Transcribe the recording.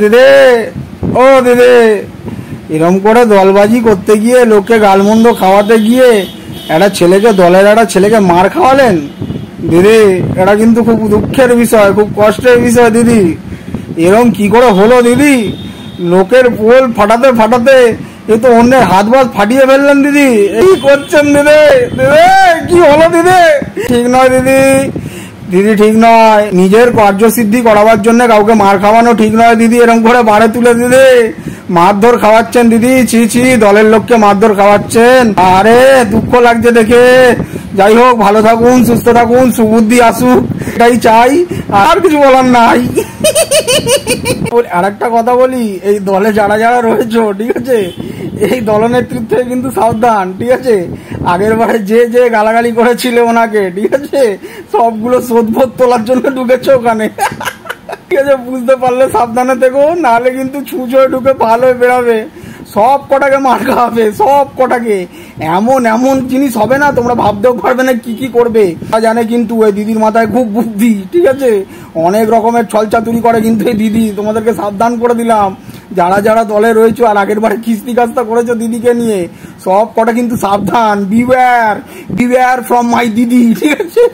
দিদে, ও দিদে। এরম করে দলবাজি করতে গিয়ে, লোককে গালমন্দ খাওয়াতে গিয়ে, একটা ছেলেকে, দলের একটা ছেলেকে মার খাওয়ালেন? দিদি, এটা কিন্তু খুব দুঃখের বিষয়, খুব কষ্টের বিষয় দিদি। এরম কি করে হলো দিদি? লোকের পোল ফাটাতে ফাটাতে, এ তো অন্যের হাত বাত ফাটিয়ে ফেললেন দিদি। এই করছেন দিদি দিদি, কি হলো দিদি? ঠিক নয় দিদি। দিদি ঠিক নয়। নিজের কার্যসিদ্ধি করাবার জন্য কাউকে মার খাওয়ানো ঠিক নয় দিদি। এরকম করে বাড়ে তুলে দিদি। মারধর খাওয়াচ্ছেন দিদি। ছি ছি দলের লোককে মারধর খাওয়াচ্ছেন। আরে দুঃখ লাগছে দেখে। যাই হোক ভালো থাকুন সুস্থ থাকুন সুবুদ্ধি আসুক। এটাই চাই। আর কিছু বলার নাই। আর একটা কথা বলি এই দলে যারা যারা রয়েছে ঠিক আছে? এই দলনেতৃত্ব কিন্তু সাবধান, ঠিক আছে? আগের বারে যে যে গালাগালি করেছিল ওনাকে, ঠিক আছে? সবগুলো শোধবোধ তোলার জন্য ঢুকেছে ওখানে। ঠিক আছে, বুঝতে পারলে সাবধানে থেকো নাহলে কিন্তু ছুঁচো ঢুকে ভালো বেরাবে সব কটাকে মার খাওয়াবে, সব কটাকে। এমন এমন জিনিস হবে না, তোমরা ভাবতেও পারবে না কি কি করবে। তা জানে কিন্তু ওই দিদির মাথায় খুব বুদ্ধি, ঠিক আছে? অনেক রকমের ছলচাতুরি করে কিন্তু এই দিদি, তোমাদেরকে সাবধান করে দিলাম। যারা যারা দলে রয়েছে আর আগের বারে কিস্তি কাজটা করেছ দিদিকে নিয়ে, সব কটা কিন্তু সাবধান। বিওয়ার বিওয়ার ফ্রম মাই দিদি, ঠিক আছে?